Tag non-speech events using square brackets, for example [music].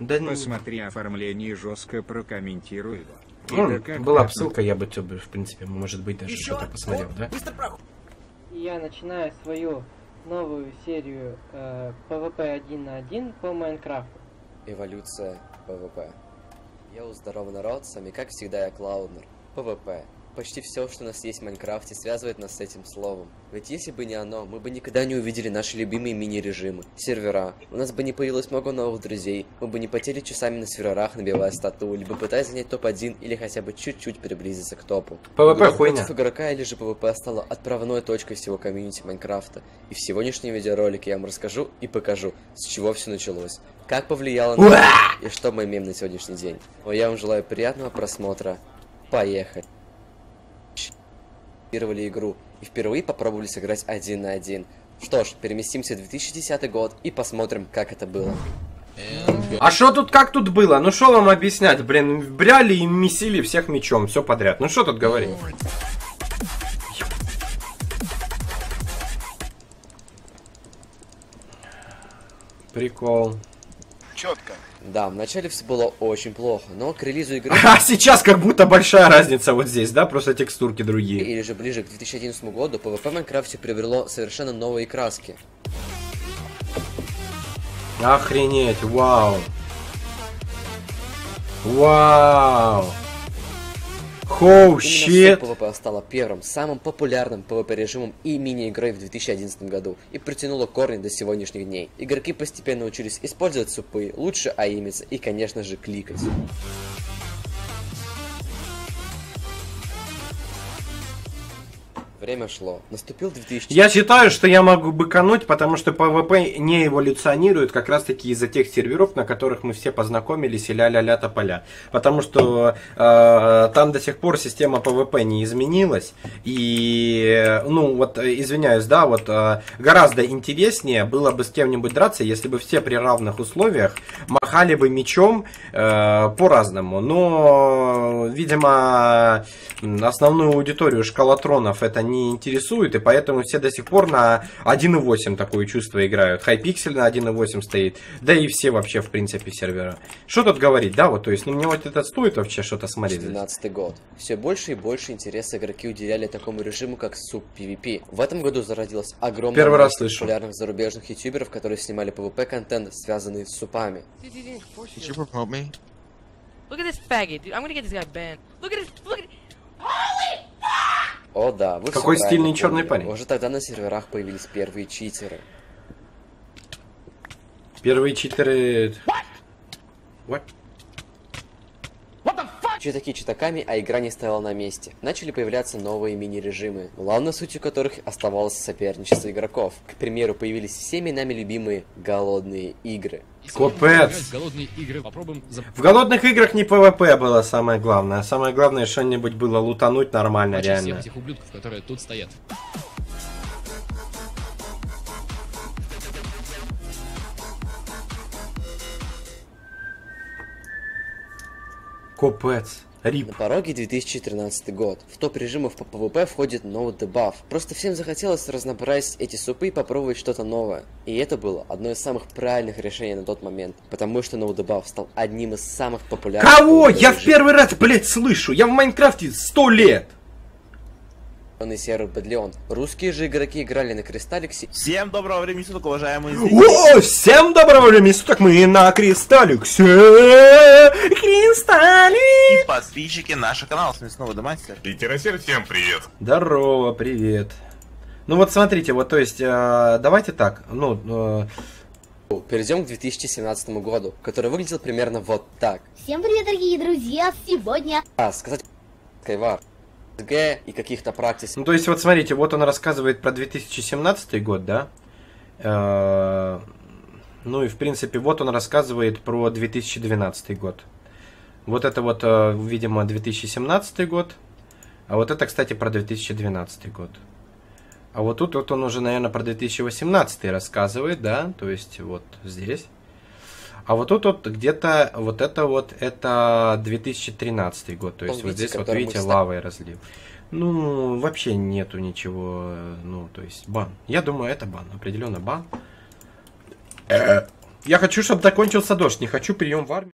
Да не... Посмотри оформление и жестко прокомментируй его. Ну, была бы ссылка, я бы, тебе, в принципе, может быть, даже что-то посмотрел, да? И я начинаю свою новую серию э, PvP 1 на 1 по Майнкрафту. Эволюция PvP. Йоу, здорово, народ, с вами как всегда я Клауднер. PvP. Почти все, что у нас есть в Майнкрафте, связывает нас с этим словом. Ведь если бы не оно, мы бы никогда не увидели наши любимые мини-режимы, сервера. У нас бы не появилось много новых друзей, мы бы не потели часами на серверах, набивая стату, либо пытаясь занять топ-1 или хотя бы чуть-чуть приблизиться к топу. Игрок хуйня. игрока или же PvP стала отправной точкой всего комьюнити Майнкрафта. И в сегодняшнем видеоролике я вам расскажу и покажу, с чего все началось. Как повлияло на и что мы имеем на сегодняшний день. Но я вам желаю приятного просмотра. Поехали. Первали игру и впервые попробовали сыграть один на один. Что ж, переместимся в 2010 год и посмотрим, как это было. А что тут, как тут было? Ну что вам объяснять, блин, бряли и месили всех мечом, все подряд. Ну что тут говорить? Прикол. Четко. Да, вначале все было очень плохо, но к релизу игры [laughs] А сейчас как будто большая разница вот здесь, да? Просто текстурки другие. или же ближе к 2011 году PvP в Майнкрафте приобрело совершенно новые краски. Охренеть, вау. Вау. Хоу, щит. PvP стала первым, самым популярным PvP режимом и мини-игрой в 2011 году и протянула корни до сегодняшних дней. Игроки постепенно учились использовать супы, лучше аимиться и, конечно же, кликать. Время шло. Наступил 2000... Я считаю, что я могу быкануть, потому что PvP не эволюционирует как раз таки из-за тех серверов, на которых мы все познакомились и ля-ля-ля тополя. Потому что э, там до сих пор система PvP не изменилась. И, ну, вот, э, извиняюсь, да, вот э, гораздо интереснее было бы с кем-нибудь драться, если бы все при равных условиях махали бы мечом э, по-разному. Но, видимо, основную аудиторию шкалатронов это не интересует, и поэтому все до сих пор на 1.8 такое чувство играют. Хайпиксель на 1.8 стоит, да и все вообще, в принципе, сервера. Что тут говорить, да, вот, то есть, ну, мне вот это стоит вообще что-то смотреть. здесь? 2012 год. Все больше и больше интереса игроки уделяли такому режиму, как суп PvP. В этом году зародилось огромное Первый раз слышу. популярных зарубежных ютуберов, которые снимали PvP-контент, связанный с супами. Did you promote me? Look at this faggot, dude. I'm gonna get this guy banned. Look at this. Look. О да, вы Какой стильный поняли. парень. Уже тогда на серверах появились первые читеры. Первые читеры... What? Читаки читаками, а игра не стояла на месте. Начали появляться новые мини-режимы, главной сутью которых оставалось соперничество игроков. К примеру, появились всеми нами любимые голодные игры. За... В голодных играх не PvP было самое главное. Самое главное, что-нибудь было лутануть нормально, всех реально. этих ублюдков, которые тут стоят. Капец. Рип. На пороге 2013 год. В топ режимов по PvP входит новый дебаф. Просто всем захотелось разнообразить эти супы и попробовать что-то новое. И это было одно из самых правильных решений на тот момент, потому что новый дебаф стал одним из самых популярных. Кого? Я в первый раз, блядь, слышу. Я в Майнкрафте сто лет. Главный сервер Бадлеон. Русские же игроки играли на Кристалликсе Всем доброго времени суток, уважаемые зрители. О, всем доброго времени суток, мы на Кристалликсе. Кристаллик. И подписчики нашего канала, с вами снова Демастер. Литератер, всем привет. Здорово, привет. Ну вот смотрите, вот то есть, э, давайте так, ну, э, Перейдем к 2017 году, который выглядел примерно вот так. Всем привет, дорогие друзья! Сегодня А, сказать Скайвар, СГ и каких-то практис ну то есть вот смотрите, вот он рассказывает про 2017 год, да? Э, ну и в принципе вот он рассказывает про 2012 год. Вот это вот, э, видимо, 2017 год, а вот это, кстати, про 2012 год. А вот тут вот он уже, наверное, про 2018 рассказывает, да, то есть вот здесь. А вот тут вот где-то вот это вот это 2013 год, то есть Том вот здесь вот видите вста- лавой разлив. Ну вообще нету ничего, ну то есть бан. Я думаю это бан, определенно бан. Э, Я хочу, чтобы закончился дождь, не хочу прием в you.